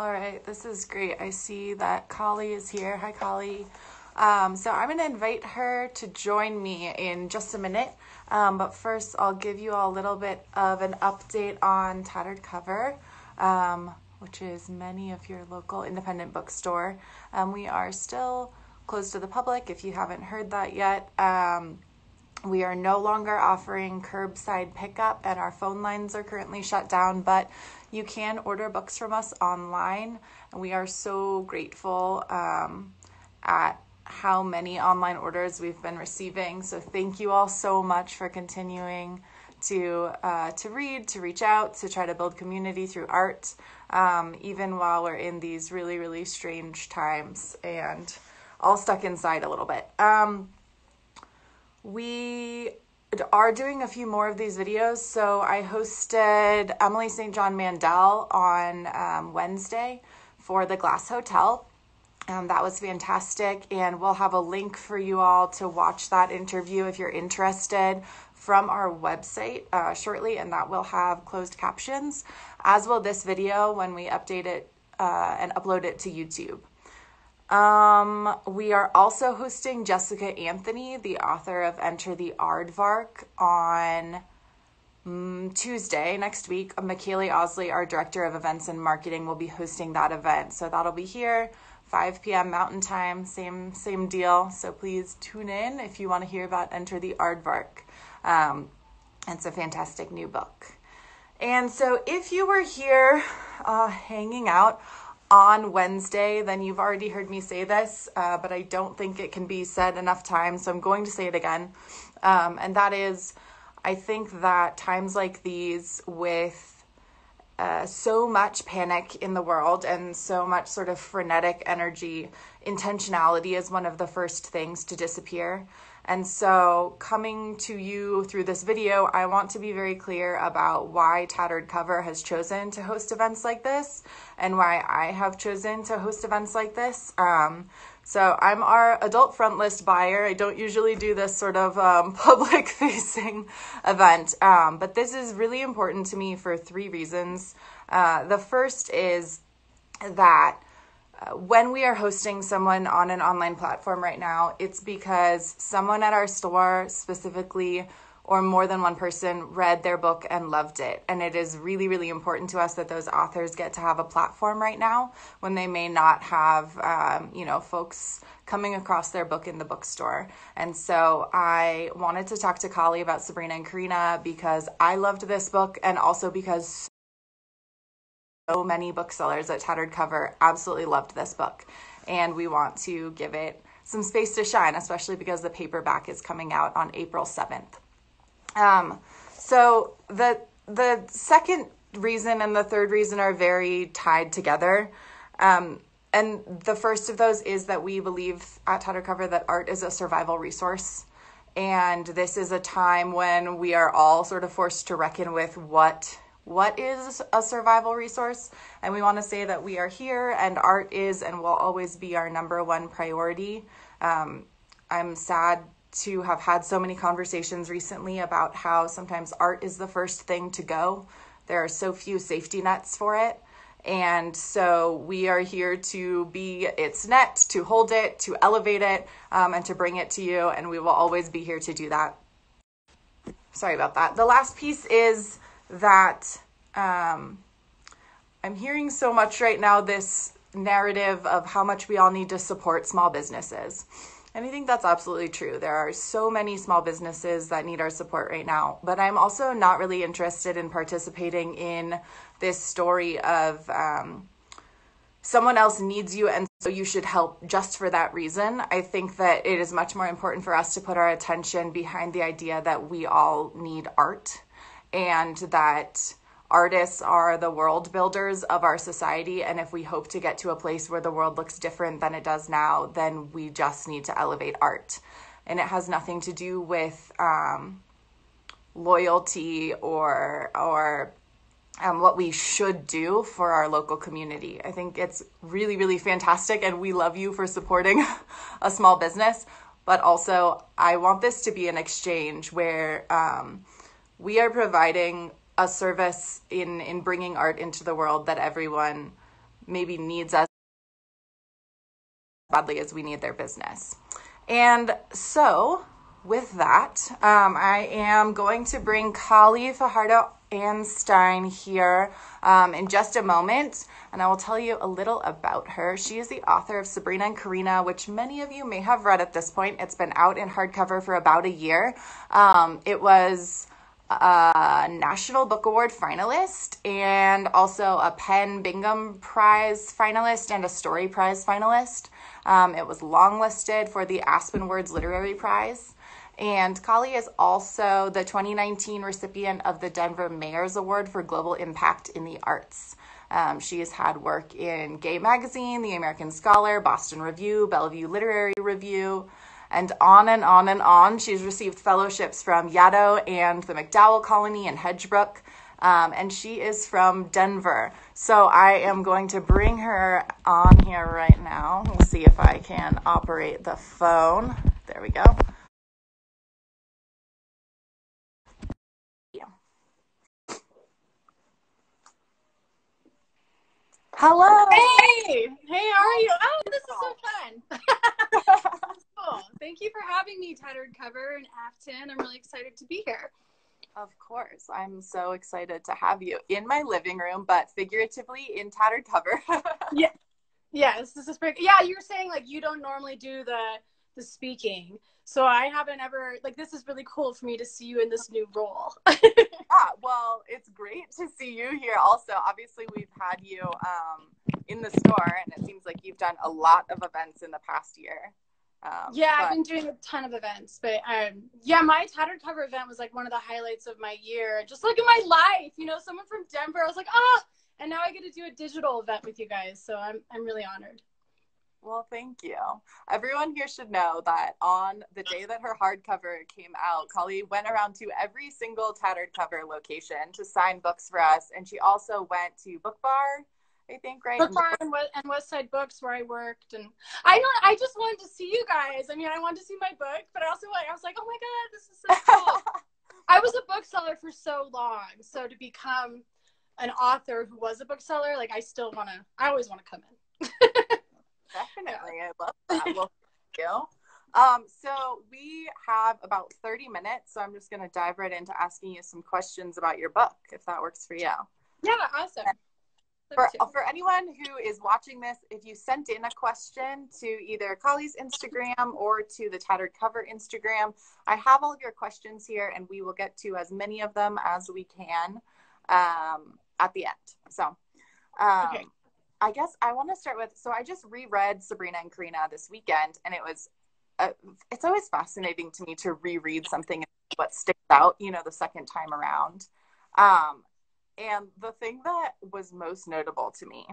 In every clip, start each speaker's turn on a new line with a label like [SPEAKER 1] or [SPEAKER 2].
[SPEAKER 1] All right, this is great. I see that Kali is here. Hi, Kali. Um, so I'm going to invite her to join me in just a minute. Um, but first, I'll give you a little bit of an update on Tattered Cover, um, which is many of your local independent bookstore. Um, we are still closed to the public if you haven't heard that yet. Um, we are no longer offering curbside pickup, and our phone lines are currently shut down, but you can order books from us online. And we are so grateful um, at how many online orders we've been receiving. So, thank you all so much for continuing to uh, to read, to reach out, to try to build community through art, um, even while we're in these really, really strange times and all stuck inside a little bit. Um, we are doing a few more of these videos. So I hosted Emily St. John Mandel on um, Wednesday for the Glass Hotel. Um, that was fantastic. And we'll have a link for you all to watch that interview if you're interested from our website uh, shortly. And that will have closed captions, as will this video when we update it uh, and upload it to YouTube. Um, we are also hosting Jessica Anthony, the author of Enter the Aardvark, on um, Tuesday next week. McKaylee Osley, our director of events and marketing, will be hosting that event. So that'll be here, 5 p.m. Mountain Time, same same deal. So please tune in if you want to hear about Enter the Aardvark. Um, it's a fantastic new book. And so if you were here uh, hanging out, on Wednesday, then you've already heard me say this, uh, but I don't think it can be said enough times, so I'm going to say it again. Um, and that is, I think that times like these, with uh, so much panic in the world and so much sort of frenetic energy, intentionality is one of the first things to disappear. And so, coming to you through this video, I want to be very clear about why Tattered Cover has chosen to host events like this and why I have chosen to host events like this. Um, so, I'm our adult front list buyer. I don't usually do this sort of um, public facing event, um, but this is really important to me for three reasons. Uh, the first is that when we are hosting someone on an online platform right now, it's because someone at our store specifically or more than one person read their book and loved it. And it is really, really important to us that those authors get to have a platform right now when they may not have, um, you know, folks coming across their book in the bookstore. And so I wanted to talk to Kali about Sabrina and Corina because I loved this book and also because so many booksellers at Tattered Cover absolutely loved this book, and we want to give it some space to shine, especially because the paperback is coming out on April 7th. Um, so the the second reason and the third reason are very tied together. Um, and the first of those is that we believe at Tattered Cover that art is a survival resource. And this is a time when we are all sort of forced to reckon with what what is a survival resource. And we want to say that we are here and art is and will always be our number one priority. Um, I'm sad to have had so many conversations recently about how sometimes art is the first thing to go. There are so few safety nets for it. And so we are here to be its net, to hold it, to elevate it, um, and to bring it to you. And we will always be here to do that. Sorry about that. The last piece is that um, I'm hearing so much right now this narrative of how much we all need to support small businesses. And I think that's absolutely true. There are so many small businesses that need our support right now. But I'm also not really interested in participating in this story of um, someone else needs you and so you should help just for that reason. I think that it is much more important for us to put our attention behind the idea that we all need art and that artists are the world builders of our society. And if we hope to get to a place where the world looks different than it does now, then we just need to elevate art. And it has nothing to do with um, loyalty or or um, what we should do for our local community. I think it's really, really fantastic, and we love you for supporting a small business. But also, I want this to be an exchange where um, we are providing a service in in bringing art into the world that everyone maybe needs us badly as we need their business. And so, with that, um, I am going to bring Kali Fajardo Anstine here um, in just a moment, and I will tell you a little about her. She is the author of Sabrina and Corina, which many of you may have read at this point. It's been out in hardcover for about a year. Um, it was a National Book Award finalist and also a PEN Bingham Prize finalist and a Story Prize finalist. Um, it was longlisted for the Aspen Words Literary Prize. And Kali is also the 2019 recipient of the Denver Mayor's Award for Global Impact in the Arts. Um, she has had work in Gay Magazine, The American Scholar, Boston Review, Bellevue Literary Review, and on and on and on. She's received fellowships from Yaddo and the MacDowell Colony in Hedgebrook. Um, and she is from Denver. So I am going to bring her on here right now. We'll see if I can operate the phone. There we go. Hello.
[SPEAKER 2] Hey, hey, how are you? Oh, this is so fun. cool. Thank you for having me, Tattered Cover in Afton. I'm really excited to be here.
[SPEAKER 1] Of course. I'm so excited to have you in my living room, but figuratively in Tattered Cover.
[SPEAKER 2] yeah. Yes, this is pretty. Yeah, you're saying like you don't normally do the the speaking. So I haven't ever like this is really cool for me to see you in this new role.
[SPEAKER 1] yeah, well, it's great to see you here. Also, obviously, we've had you um, in the store, and it seems like you've done a lot of events in the past year.
[SPEAKER 2] Um, yeah, but... I've been doing a ton of events, but um, yeah, my tattered cover event was like one of the highlights of my year. Just like in my life, you know, someone from Denver. I was like, ah, oh! and now I get to do a digital event with you guys, so I'm I'm really honored.
[SPEAKER 1] Well, thank you. Everyone here should know that on the day that her hardcover came out, Kali went around to every single tattered cover location to sign books for us. And she also went to Book Bar, I think, right?
[SPEAKER 2] Book Bar and, and West Side Books where I worked. And I know I just wanted to see you guys. I mean, I wanted to see my book, but I also I was like, oh my God, this is so cool. I was a bookseller for so long. So to become an author who was a bookseller, like I still want to, I always want to come in.
[SPEAKER 1] Definitely. I love that. Well, thank you. Um, so we have about 30 minutes, so I'm just going to dive right into asking you some questions about your book, if that works for you.
[SPEAKER 2] Yeah, awesome.
[SPEAKER 1] For, for anyone who is watching this, if you sent in a question to either Kali's Instagram or to the Tattered Cover Instagram, I have all of your questions here and we will get to as many of them as we can um, at the end. So, um, okay. I guess I want to start with so I just reread Sabrina and Corina this weekend, and it was uh, it's always fascinating to me to reread something what sticks out, you know, the second time around. Um, and the thing that was most notable to me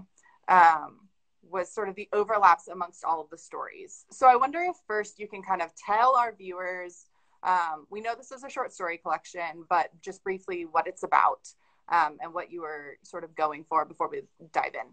[SPEAKER 1] um, was sort of the overlaps amongst all of the stories. So I wonder if first you can kind of tell our viewers. Um, we know this is a short story collection, but just briefly what it's about um, and what you were sort of going for before we dive in.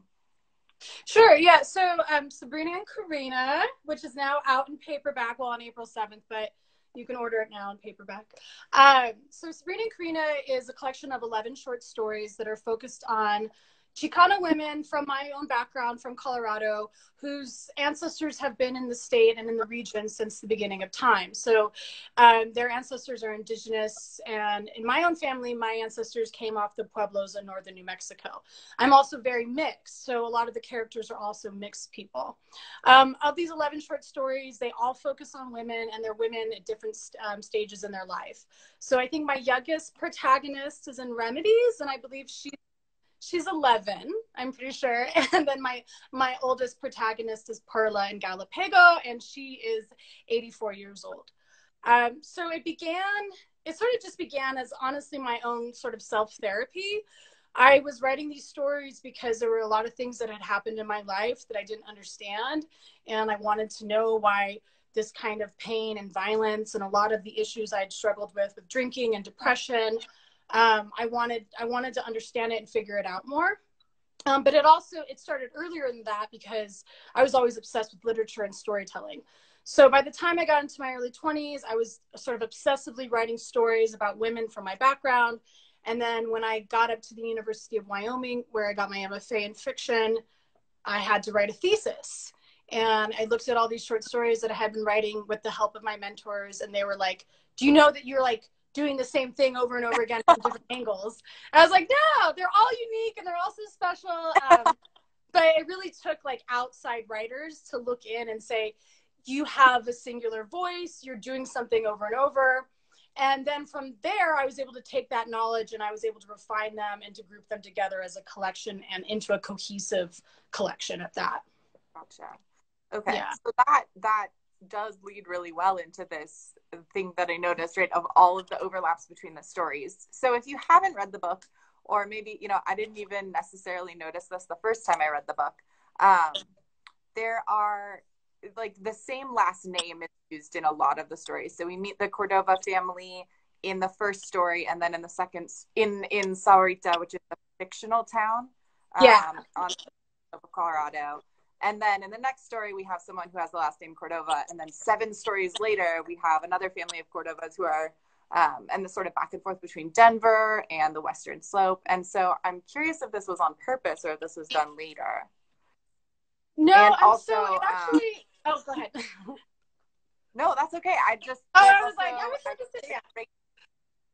[SPEAKER 2] Sure, yeah. So um, Sabrina and Corina, which is now out in paperback, well, on April 7th, but you can order it now in paperback. Um, so Sabrina and Corina is a collection of 11 short stories that are focused on Chicana women from my own background from Colorado whose ancestors have been in the state and in the region since the beginning of time. So um, their ancestors are indigenous. And in my own family, my ancestors came off the Pueblos in northern New Mexico. I'm also very mixed. So a lot of the characters are also mixed people. Um, of these 11 short stories, they all focus on women and they're women at different um, stages in their life. So I think my youngest protagonist is in Remedies, and I believe she's she's 11 i'm pretty sure. And then my my oldest protagonist is perla in Galapago and she is 84 years old. Um, so it began it sort of just began as honestly my own sort of self therapy i was writing these stories because there were a lot of things that had happened in my life that i didn't understand and i wanted to know why this kind of pain and violence and a lot of the issues i'd struggled with with drinking and depression um, I wanted I wanted to understand it and figure it out more. Um, but it also it started earlier than that because I was always obsessed with literature and storytelling. So by the time I got into my early 20s, I was sort of obsessively writing stories about women from my background. And then when I got up to the University of Wyoming, where I got my MFA in fiction, I had to write a thesis. And I looked at all these short stories that I had been writing with the help of my mentors, and they were like, Do you know that you're like doing the same thing over and over again from different angles? And I was like, No, they're all unique and they're also special. Um, but it really took like outside writers to look in and say, You have a singular voice, you're doing something over and over. And then from there, I was able to take that knowledge and I was able to refine them and to group them together as a collection and into a cohesive collection at that.
[SPEAKER 1] Gotcha. Okay. Yeah. So that that does lead really well into this thing that I noticed, right? Of all of the overlaps between the stories. So if you haven't read the book, or maybe, you know, I didn't even necessarily notice this the first time I read the book. Um, there are like the same last name is used in a lot of the stories. So we meet the Cordova family in the first story, and then in the second, in in Saguarita, which is a fictional town,
[SPEAKER 2] yeah, um,
[SPEAKER 1] on Colorado. And then in the next story, we have someone who has the last name Cordova. And then seven stories later, we have another family of Cordovas who are, um, and the sort of back and forth between Denver and the Western Slope. And so I'm curious if this was on purpose or if this was done later.
[SPEAKER 2] No, and also, so actually, um, oh, go ahead.
[SPEAKER 1] no, that's okay. I just.
[SPEAKER 2] Oh, I was like, I was like,
[SPEAKER 1] yeah.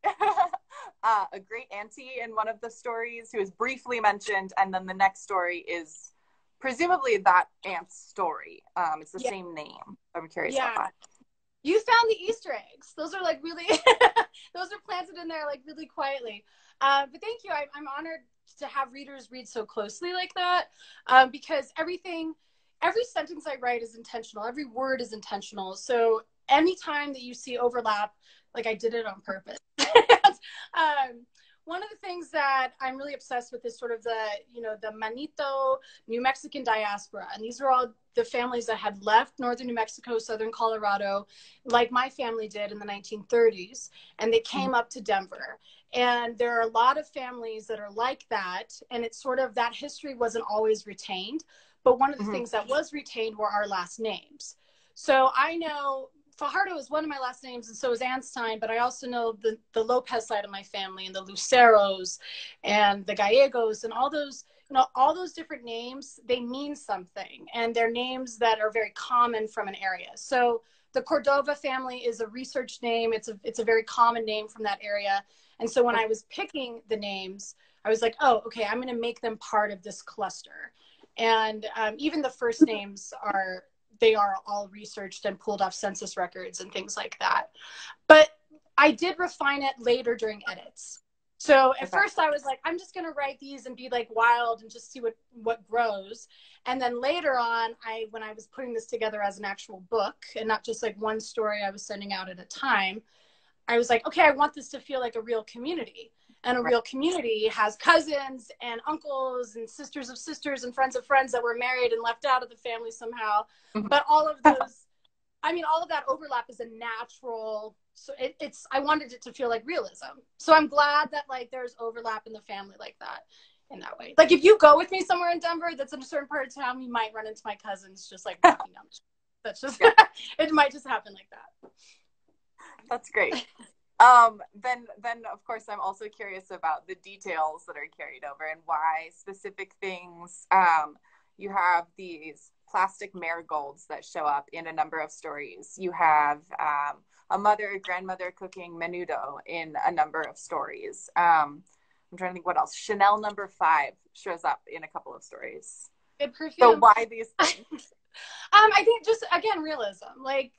[SPEAKER 1] uh, a great auntie in one of the stories who is briefly mentioned, and then the next story is presumably that aunt's story. Um, it's the yeah. same name. I'm curious yeah. about that.
[SPEAKER 2] You found the Easter eggs. Those are like really, those are planted in there like really quietly. Uh, but thank you. I, am honored to have readers read so closely like that um, because everything, every sentence I write is intentional. Every word is intentional. So anytime that you see overlap, like I did it on purpose. um, one of the things that I'm really obsessed with is sort of the, you know, the Manito New Mexican diaspora. And these are all the families that had left northern New Mexico, southern Colorado, like my family did in the 1930s, and they came mm-hmm. up to Denver. And there are a lot of families that are like that. And it's sort of that history wasn't always retained. But one of the mm-hmm. things that was retained were our last names. So I know Fajardo is one of my last names, and so is Anstine, but I also know the, the Lopez side of my family and the Luceros and the Gallegos and all those, you know, all those different names, they mean something. And they're names that are very common from an area. So the Cordova family is a research name. It's a, it's a very common name from that area. And so when I was picking the names, I was like, oh, okay, I'm going to make them part of this cluster. And um, even the first names are they are all researched and pulled off census records and things like that. But I did refine it later during edits. So at okay. first I was like, I'm just gonna write these and be like wild and just see what what grows. And then later on, I when I was putting this together as an actual book and not just like one story I was sending out at a time, I was like, okay, I want this to feel like a real community and a real community has cousins and uncles and sisters of sisters and friends of friends that were married and left out of the family somehow. Mm-hmm. But all of those, I mean, all of that overlap is a natural. So it, it's, I wanted it to feel like realism. So I'm glad that like there's overlap in the family like that in that way. Like if you go with me somewhere in Denver that's in a certain part of town, you might run into my cousins just like walking down the street. That's just, it might just happen like that.
[SPEAKER 1] That's great um, then then of course I'm also curious about the details that are carried over and why specific things. Um, you have these plastic marigolds that show up in a number of stories. You have um, a mother, a grandmother cooking menudo in a number of stories. Um, I'm trying to think what else. Chanel number five shows up in a couple of stories.
[SPEAKER 2] Good perfume.
[SPEAKER 1] So why these things?
[SPEAKER 2] um, I think just again realism. Like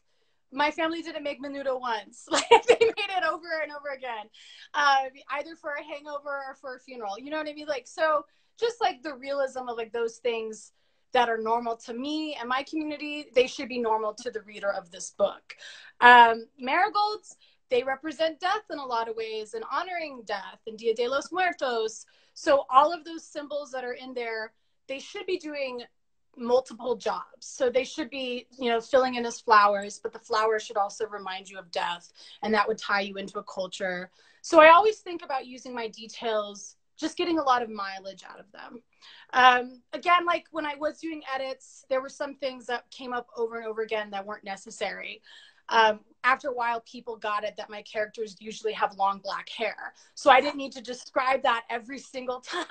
[SPEAKER 2] my family didn't make menudo once. Like they made it over and over again, uh, either for a hangover or for a funeral. You know what I mean? Like so, just like the realism of like those things that are normal to me and my community, they should be normal to the reader of this book. Um, marigolds, they represent death in a lot of ways and honoring death and Dia de los Muertos. So all of those symbols that are in there, they should be doing multiple jobs. So they should be, you know, filling in as flowers, but the flowers should also remind you of death and that would tie you into a culture. So I always think about using my details, just getting a lot of mileage out of them. Um, again, like when I was doing edits, there were some things that came up over and over again that weren't necessary. Um, after a while people got it that my characters usually have long black hair so i didn't need to describe that every single time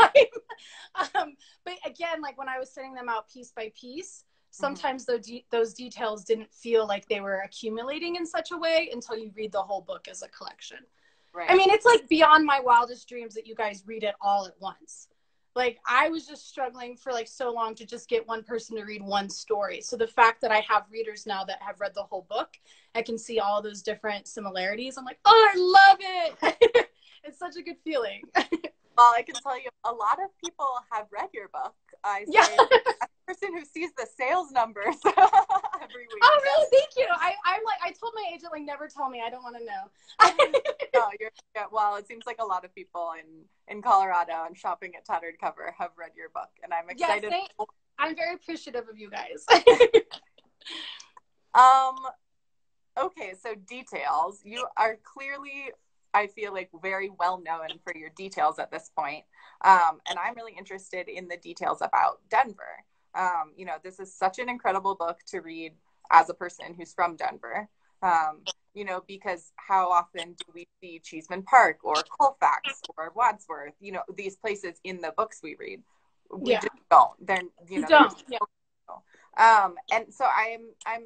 [SPEAKER 2] um, but again like when i was sending them out piece by piece mm-hmm. sometimes mm-hmm. those, de- those details didn't feel like they were accumulating in such a way until you read the whole book as a collection right i mean it's like beyond my wildest dreams that you guys read it all at once like i was just struggling for like so long to just get one person to read one story. So the fact that i have readers now that have read the whole book i can see all those different similarities. I'm like oh i love it! It's such a good feeling.
[SPEAKER 1] Well i can tell you a lot of people have read your book. I say yeah person who sees the sales numbers every week.
[SPEAKER 2] Oh, really? Thank you. I, I'm like, I told my agent, like, never tell me. I don't want to know.
[SPEAKER 1] no, you're, yeah, well, it seems like a lot of people in, in Colorado and shopping at Tattered Cover have read your book, and I'm excited.
[SPEAKER 2] Yes, I'm very appreciative of you guys.
[SPEAKER 1] um, okay, so details. You are clearly I feel like very well known for your details at this point. Um, and I'm really interested in the details about Denver. Um, you know, this is such an incredible book to read as a person who's from Denver. Um, you know, because how often do we see Cheesman Park or Colfax or Wadsworth? You know, these places in the books we read, we yeah. just don't. They're you know,
[SPEAKER 2] don't. Yeah.
[SPEAKER 1] Um, and so I'm I'm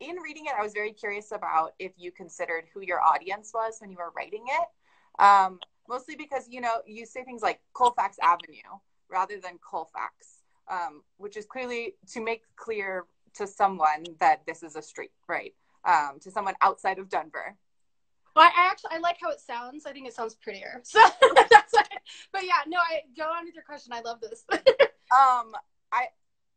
[SPEAKER 1] in reading it. I was very curious about if you considered who your audience was when you were writing it. Um, mostly because you know you say things like Colfax Avenue rather than Colfax um, which is clearly to make clear to someone that this is a street, right? Um, to someone outside of Denver.
[SPEAKER 2] Well, I actually I like how it sounds. I think it sounds prettier. So that's but yeah, no, I go on with your question. I love this.
[SPEAKER 1] um, I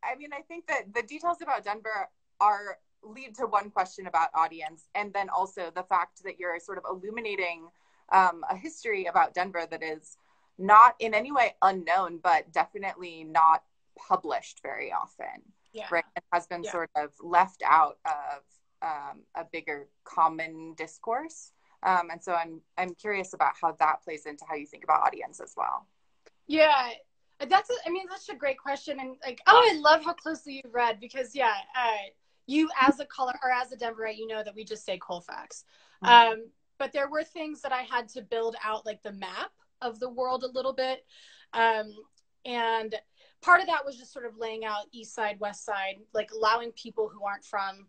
[SPEAKER 1] I mean, I think that the details about Denver are lead to one question about audience, and then also the fact that you're sort of illuminating um, a history about Denver that is not in any way unknown, but definitely not published very often.
[SPEAKER 2] Yeah.
[SPEAKER 1] Right. It has been yeah. sort of left out of um, a bigger common discourse. Um, and so I'm I'm curious about how that plays into how you think about audience as well.
[SPEAKER 2] Yeah, that's a, I mean that's a great question, and like oh I love how closely you read because yeah, uh, you as a color or as a Denverite, you know that we just say Colfax. Mm-hmm. Um, but there were things that I had to build out like the map of the world a little bit, um, and part of that was just sort of laying out east side west side like allowing people who aren't from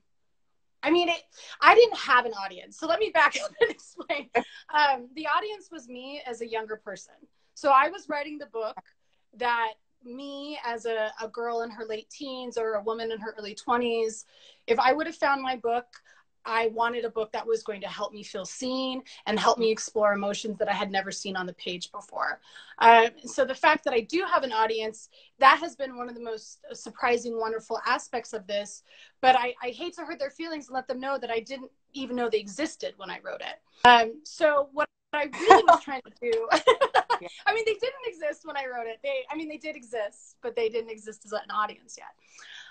[SPEAKER 2] i mean it i didn't have an audience. So let me back up and explain. Um, the audience was me as a younger person. So i was writing the book that me as a, a girl in her late teens or a woman in her early 20s if i would have found my book I wanted a book that was going to help me feel seen and help me explore emotions that I had never seen on the page before. Uh, so the fact that I do have an audience, that has been one of the most surprising, wonderful aspects of this. But I, I hate to hurt their feelings and let them know that I didn't even know they existed when I wrote it. Um, so what I really was trying to do, I mean, they didn't exist when I wrote it. They, I mean, they did exist, but they didn't exist as an audience yet.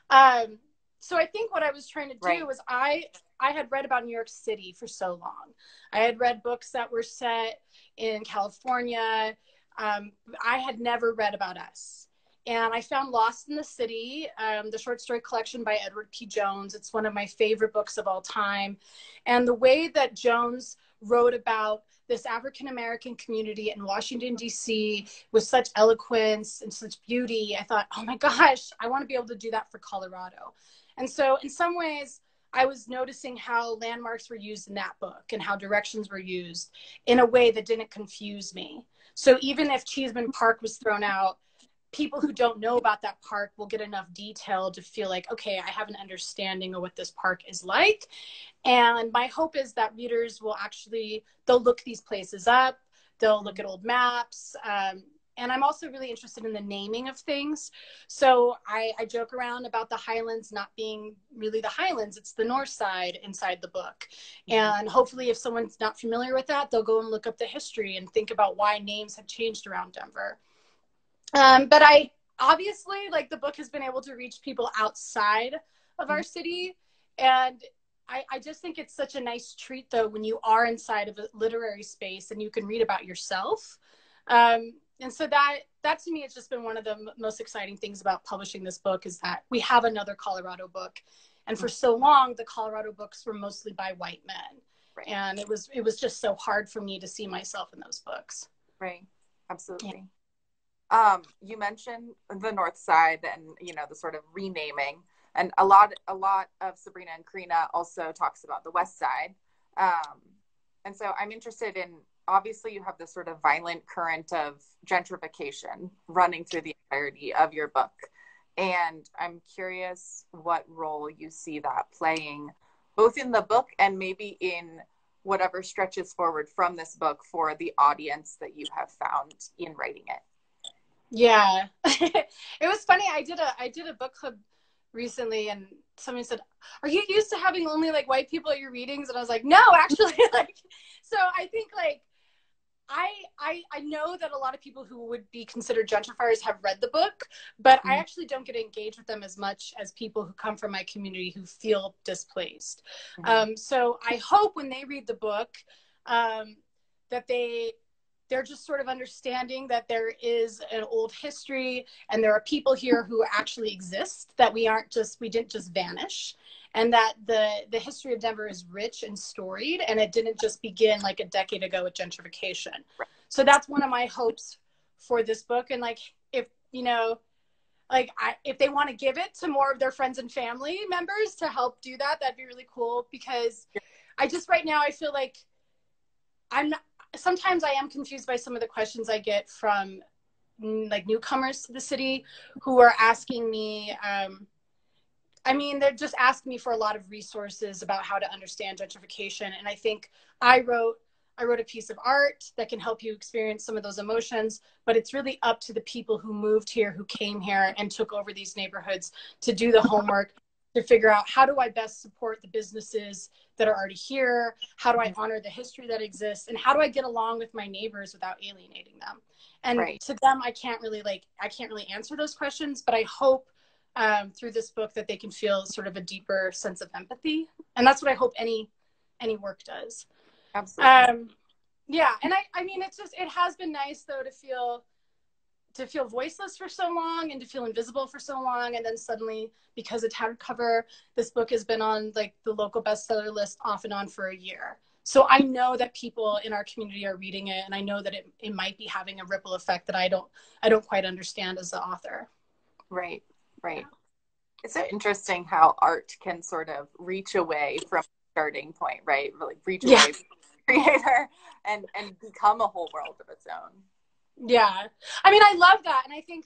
[SPEAKER 2] Um, so I think what I was trying to do right. was I I had read about New York City for so long. I had read books that were set in California. Um, I had never read about us. And I found Lost in the City, um, the short story collection by Edward P. Jones. It's one of my favorite books of all time. And the way that Jones wrote about this African American community in Washington, D.C., with such eloquence and such beauty, I thought, oh my gosh, I want to be able to do that for Colorado. And so, in some ways, I was noticing how landmarks were used in that book and how directions were used in a way that didn't confuse me. So even if Cheesman Park was thrown out, people who don't know about that park will get enough detail to feel like, okay, I have an understanding of what this park is like. And my hope is that readers will actually, they'll look these places up, they'll look at old maps, um, and I'm also really interested in the naming of things. So I, I, joke around about the Highlands not being really the Highlands, it's the North Side inside the book. Mm-hmm. And hopefully, if someone's not familiar with that, they'll go and look up the history and think about why names have changed around Denver. Um, but I obviously, like, the book has been able to reach people outside of our mm-hmm. city. And I, I just think it's such a nice treat, though, when you are inside of a literary space and you can read about yourself. Um, and so that that to me has just been one of the m- most exciting things about publishing this book is that we have another colorado book And for so long, the Colorado books were mostly by white men. Right. And it was it was just so hard for me to see myself in those books.
[SPEAKER 1] Right. Absolutely. Yeah. Um, you mentioned the North Side and you know the sort of renaming, and a lot a lot of Sabrina and Corina also talks about the West Side. Um, and so I'm interested in obviously you have this sort of violent current of gentrification running through the entirety of your book. And I'm curious what role you see that playing, both in the book and maybe in whatever stretches forward from this book for the audience that you have found in writing it.
[SPEAKER 2] Yeah. it was funny. I did a I did a book club recently and somebody said, Are you used to having only like white people at your readings? And I was like, No, actually like so I think like I, I I know that a lot of people who would be considered gentrifiers have read the book, but mm-hmm. I actually don't get engaged with them as much as people who come from my community who feel displaced. Mm-hmm. Um, so I hope when they read the book um, that they they're just sort of understanding that there is an old history and there are people here who actually exist that we aren't just we didn't just vanish and that the the history of Denver is rich and storied, and it didn't just begin like a decade ago with gentrification. Right. So that's one of my hopes for this book. And like, if you know, like I, if they want to give it to more of their friends and family members to help do that, that'd be really cool. Because I just right now I feel like I'm not, sometimes I am confused by some of the questions I get from like newcomers to the city who are asking me. Um, I mean, they're just asking me for a lot of resources about how to understand gentrification. And I think I wrote I wrote a piece of art that can help you experience some of those emotions, but it's really up to the people who moved here, who came here and took over these neighborhoods to do the homework to figure out how do I best support the businesses that are already here? How do I mm-hmm. honor the history that exists? And how do I get along with my neighbors without alienating them? And right. to them, I can't really like, I can't really answer those questions, but I hope um, through this book that they can feel sort of a deeper sense of empathy. And that's what i hope any any work does.
[SPEAKER 1] Absolutely. Um,
[SPEAKER 2] yeah and i i mean it's just it has been nice though to feel to feel voiceless for so long and to feel invisible for so long. And then suddenly because it's hardcover this book has been on like the local bestseller list off and on for a year. So i know that people in our community are reading it and i know that it, it might be having a ripple effect that i don't i don't quite understand as the author.
[SPEAKER 1] Right Right. It's so interesting how art can sort of reach away from starting point, right? Like reach yeah. away from the creator and and become a whole world of its own.
[SPEAKER 2] Yeah. I mean, I love that. And I think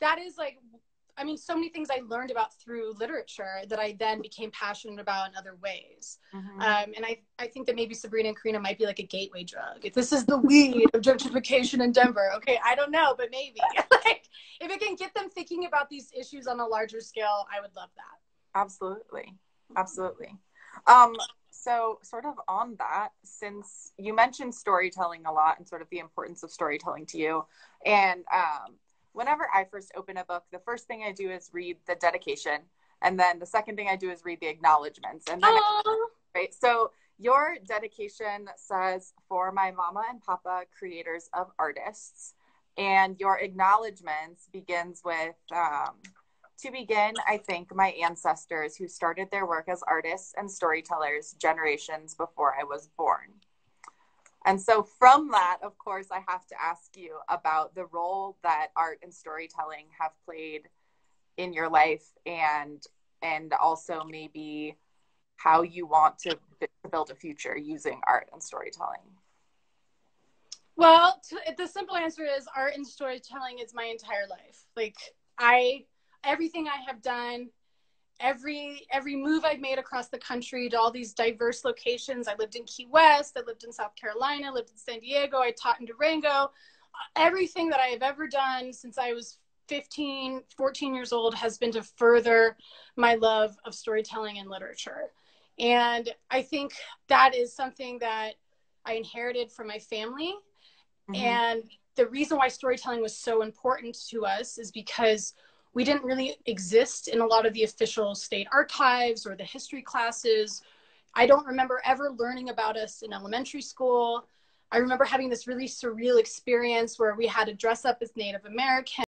[SPEAKER 2] that is like I mean, so many things I learned about through literature that I then became passionate about in other ways. Mm-hmm. Um, and I, I think that maybe Sabrina and Corina might be like a gateway drug. If this is the weed of gentrification in Denver, okay, I don't know, but maybe. like, if it can get them thinking about these issues on a larger scale, I would love that.
[SPEAKER 1] Absolutely. Absolutely. Um, so, sort of on that, since you mentioned storytelling a lot and sort of the importance of storytelling to you, and um, whenever I first open a book, the first thing I do is read the dedication. And then the second thing I do is read the acknowledgments. And then, right. So your dedication says, For my mama and papa, creators of artists. And your acknowledgments begins with, um, to begin, I thank my ancestors who started their work as artists and storytellers generations before I was born. And so, from that, of course, I have to ask you about the role that art and storytelling have played in your life, and and also maybe how you want to build a future using art and storytelling.
[SPEAKER 2] Well, the simple answer is art and storytelling is my entire life. Like I, everything I have done every every move I've made across the country to all these diverse locations. I lived in Key West, I lived in South Carolina, lived in San Diego, I taught in Durango. Everything that I have ever done since I was 15, 14 years old has been to further my love of storytelling and literature. And I think that is something that I inherited from my family. Mm-hmm. And the reason why storytelling was so important to us is because we didn't really exist in a lot of the official state archives or the history classes. I don't remember ever learning about us in elementary school. I remember having this really surreal experience where we had to dress up as Native American